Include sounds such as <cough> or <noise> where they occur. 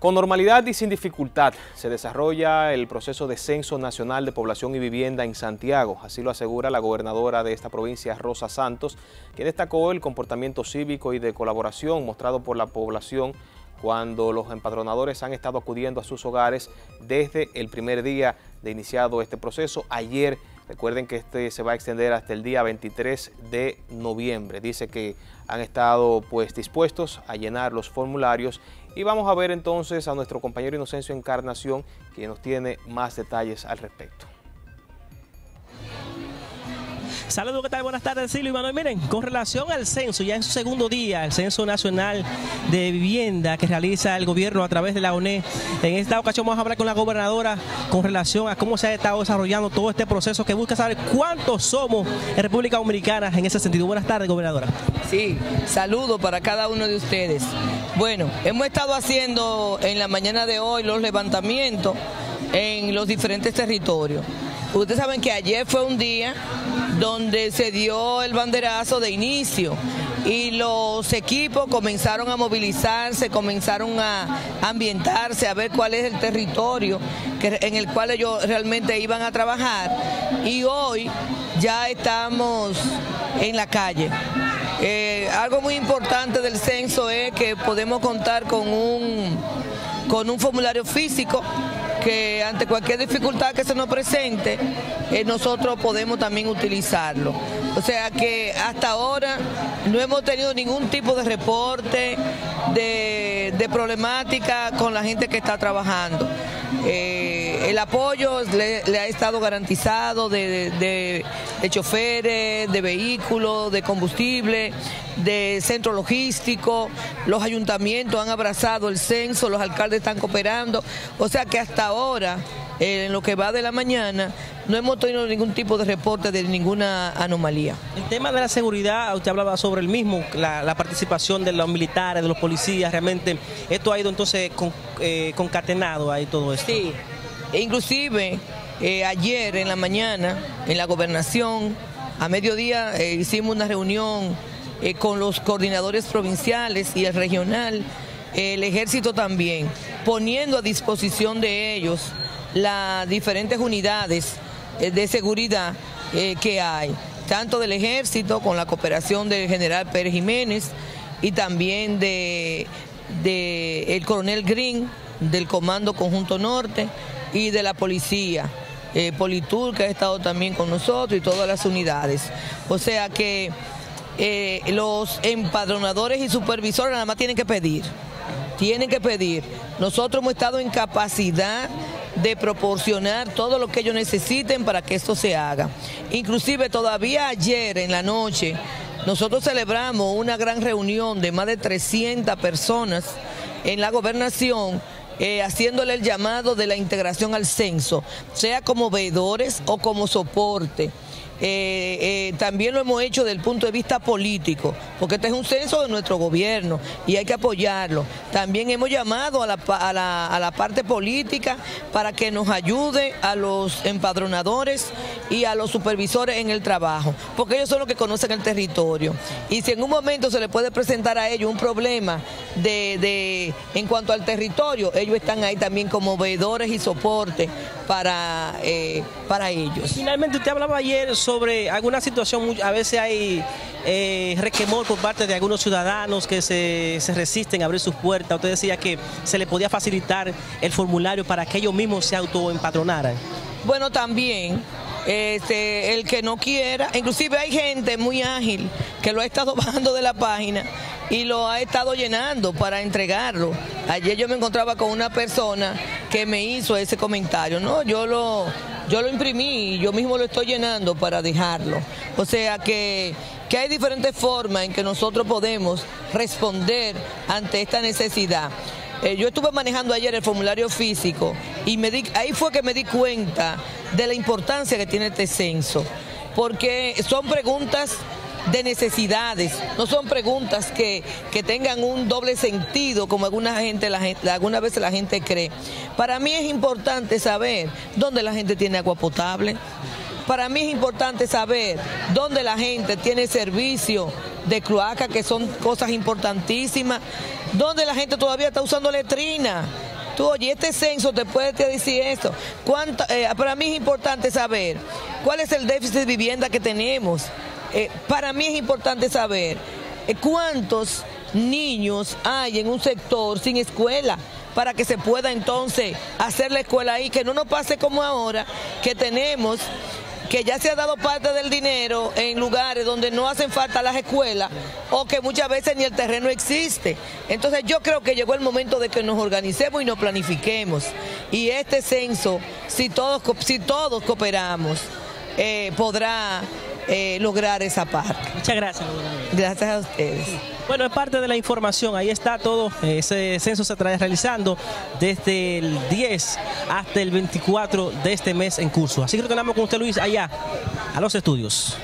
Con normalidad y sin dificultad se desarrolla el proceso de censo nacional de población y vivienda en Santiago. Así lo asegura la gobernadora de esta provincia, Rosa Santos, que destacó el comportamiento cívico y de colaboración mostrado por la población cuando los empadronadores han estado acudiendo a sus hogares desde el primer día de iniciado este proceso. Ayer, recuerden que este se va a extender hasta el día 23 de noviembre. Dice que han estado pues dispuestos a llenar los formularios y vamos a ver entonces a nuestro compañero Inocencio Encarnación, que nos tiene más detalles al respecto. Saludos, ¿qué tal? Buenas tardes, Silvio y Manuel. Miren, con relación al censo, ya en su segundo día, el Censo Nacional de Vivienda que realiza el gobierno a través de la ONE, en esta ocasión vamos a hablar con la gobernadora con relación a cómo se ha estado desarrollando todo este proceso que busca saber cuántos somos en República Dominicana en ese sentido. Buenas tardes, gobernadora. Sí, saludos para cada uno de ustedes. Bueno, hemos estado haciendo en la mañana de hoy los levantamientos en los diferentes territorios. Ustedes saben que ayer fue un día donde se dio el banderazo de inicio y los equipos comenzaron a movilizarse, comenzaron a ambientarse, a ver cuál es el territorio en el cual ellos realmente iban a trabajar y hoy ya estamos en la calle. Eh, algo muy importante del censo es que podemos contar con un, con un formulario físico que ante cualquier dificultad que se nos presente, eh, nosotros podemos también utilizarlo. O sea que hasta ahora no hemos tenido ningún tipo de reporte de, problemática con la gente que está trabajando. Eh, el apoyo le, ha estado garantizado de, choferes, de vehículos, de combustible, de centro logístico, los ayuntamientos han abrazado el censo, los alcaldes están cooperando, o sea que hasta ahora, eh, en lo que va de la mañana, no hemos tenido ningún tipo de reporte de ninguna anomalía. El tema de la seguridad, usted hablaba sobre el mismo, la, participación de los militares, de los policías, realmente esto ha ido entonces eh, concatenado ahí todo esto. Sí, e inclusive eh, ayer en la mañana en la gobernación, a mediodía eh, hicimos una reunión con los coordinadores provinciales y el regional, el ejército también, poniendo a disposición de ellos las diferentes unidades eh, de seguridad eh, que hay, tanto del ejército con la cooperación del general Pérez Jiménez y también de, el coronel Green del Comando Conjunto Norte y de la policía. Eh, Politur que ha estado también con nosotros y todas las unidades. O sea que los empadronadores y supervisores nada más tienen que pedir, tienen que pedir. Nosotros hemos estado en capacidad de proporcionar todo lo que ellos necesiten para que esto se haga. Inclusive todavía ayer en la noche nosotros celebramos una gran reunión de más de 300 personas en la gobernación eh, haciéndole el llamado de la integración al censo, sea como veedores o como soporte. Eh, eh, también lo hemos hecho desde el punto de vista político, porque este es un censo de nuestro gobierno y hay que apoyarlo. También hemos llamado a la, a la parte política para que nos ayude a los empadronadores y a los supervisores en el trabajo, porque ellos son los que conocen el territorio. Y si en un momento se le puede presentar a ellos un problema de, de en cuanto al territorio, ellos están ahí también como veedores y soporte para, eh, para ellos. Finalmente, usted hablaba ayer sobre alguna situación, a veces hay eh, requemor por parte de algunos ciudadanos que se, se, resisten a abrir sus puertas. Usted decía que se le podía facilitar el formulario para que ellos mismos se autoempadronaran. Bueno, también este, el que no quiera, inclusive hay gente muy ágil que lo ha estado <laughs> bajando de la página y lo ha estado llenando para entregarlo. Ayer yo me encontraba con una persona que me hizo ese comentario, no, yo lo, yo lo imprimí yo mismo lo estoy llenando para dejarlo. O sea que, que hay diferentes formas en que nosotros podemos responder ante esta necesidad. Eh, yo estuve manejando ayer el formulario físico y me di, ahí fue que me di cuenta de la importancia que tiene este censo, porque son preguntas de necesidades, no son preguntas que, tengan un doble sentido como alguna gente, la gente, algunas veces la gente cree. Para mí es importante saber dónde la gente tiene agua potable, para mí es importante saber dónde la gente tiene servicio de cloaca, que son cosas importantísimas, dónde la gente todavía está usando letrina Tú, oye, este censo te puede decir esto. ¿Cuánto, eh, para mí es importante saber cuál es el déficit de vivienda que tenemos. Eh, para mí es importante saber eh, cuántos niños hay en un sector sin escuela para que se pueda entonces hacer la escuela ahí, que no nos pase como ahora, que tenemos que ya se ha dado parte del dinero en lugares donde no hacen falta las escuelas o que muchas veces ni el terreno existe. Entonces yo creo que llegó el momento de que nos organicemos y nos planifiquemos. Y este censo, si todos, si todos cooperamos, eh, podrá eh, lograr esa parte. Muchas gracias. Gracias a ustedes. Bueno, es parte de la información, ahí está todo, ese censo se trae realizando desde el 10 hasta el 24 de este mes en curso. Así que retornamos con usted Luis allá a los estudios.